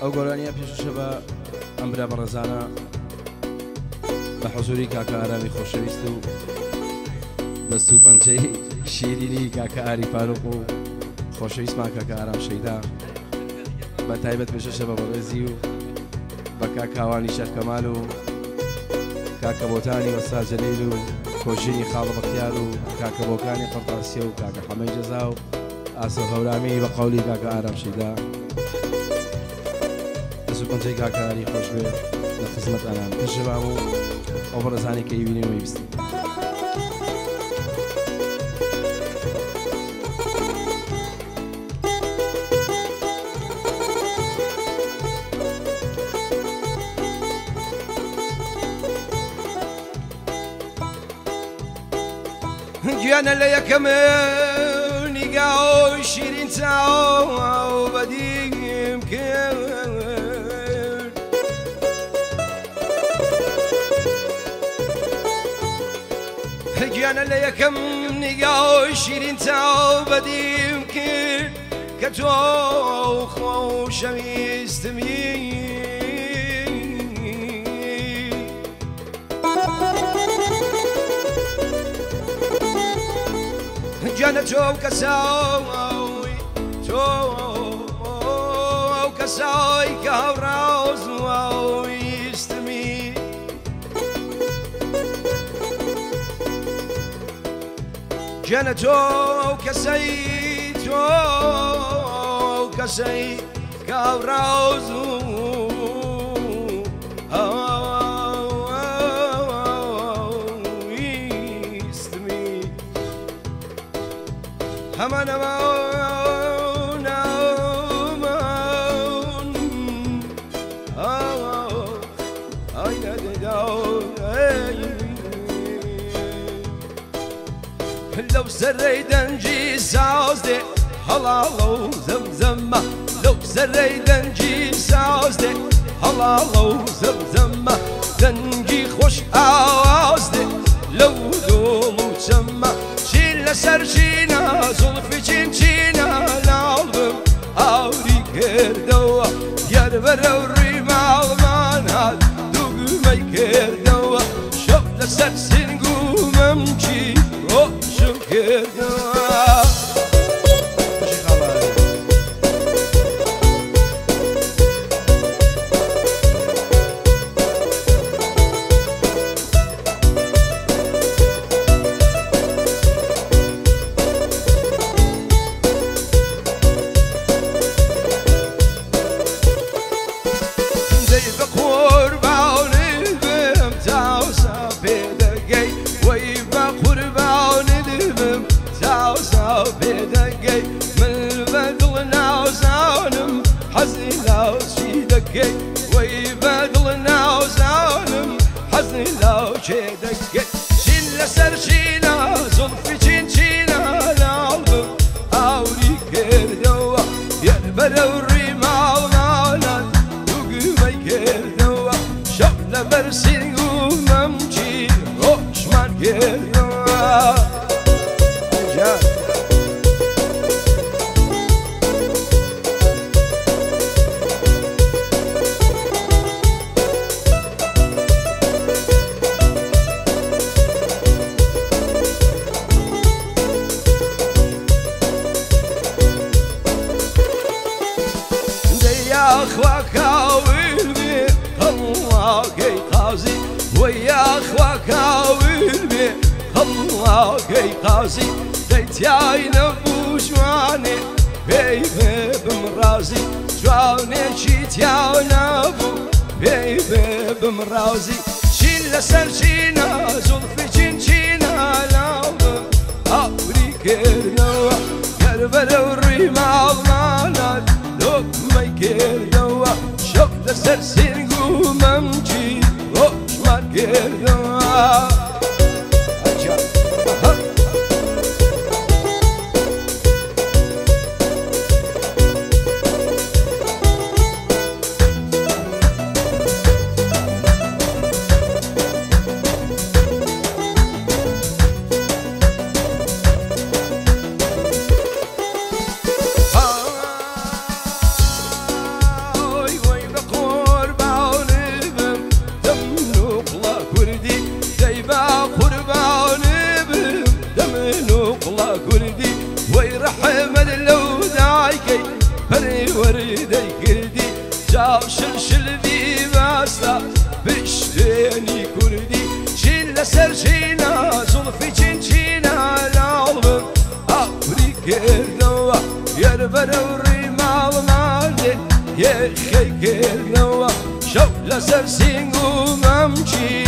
ئەو گۆرانیە پێششە بە ئەمرا بەڕێزانە بە حزوری کاکە ئارامی خۆشەویست و دەست و پەنجەی شیرینی کاکە ئاری پارۆک و خۆشەویستمان کاکە ئارام شەیدا. بە تایبەت پێشەشە بە بەڕێزی و بە کاکاوانی شەرکەمال و کاکە بۆتانی وەستا جەلیل و کۆژینی خاڵە بەختیار و کاکەبۆکانی قەرتاسیە و کاکە حەمەی جەزا و ئاسە هەورامی بە قولی کاکە ئارام شەیدا. و پەنجەی کاکاری خۆش بێ لە خزمەت ئەنام پێشەوام و ئەو بەڕزانی کە یبینین و ویستی گویانە لە یەکەم نیگا و شیرین چاو بەدیم کرد گویانە لە یەکەم نیگا و شیرین چاو بەدیم کرد کە تۆ خۆشەویستمی جانا تو كساوي تو كساوي كهراوز ويستمي جەنە تۆ کەسەی تۆ کەسەی کاڕاوز و ئەوئستمی هەمانەوە لو سريدن جي سازدي هلالو زمزم لو سريدن جي سازدي هلالو زمزم دنجي خوش آوازدي لو دولو تسمى شيل سرشينا زلفي چينچينا لالبم آوري كردوا يربر الرمال من هاد دوغمي كردوا شوف لسرسين Yeah. surgir. يا اخواك ويلبي الله كي قازي ويا اخواك ويلبي الله كي قازي ديت يا نبوش واني بيبي بمرازي جواني شيت يا نبو بيبي بمرازي شيل سرشينا زلفي شينشينا لابم أوري كيرنا يربل الرمال مالات Dersin gumam ki hoşma gelen تا شل شل دی واستا بشتینی کردی جل سر جینا زلفی چین چینا لالم افریکر نوا یر برو ریمال مانده یه خیکر شو لسر سینگو ممچی